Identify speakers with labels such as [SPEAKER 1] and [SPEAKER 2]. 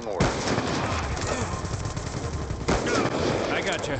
[SPEAKER 1] Awaiting order.
[SPEAKER 2] I got you.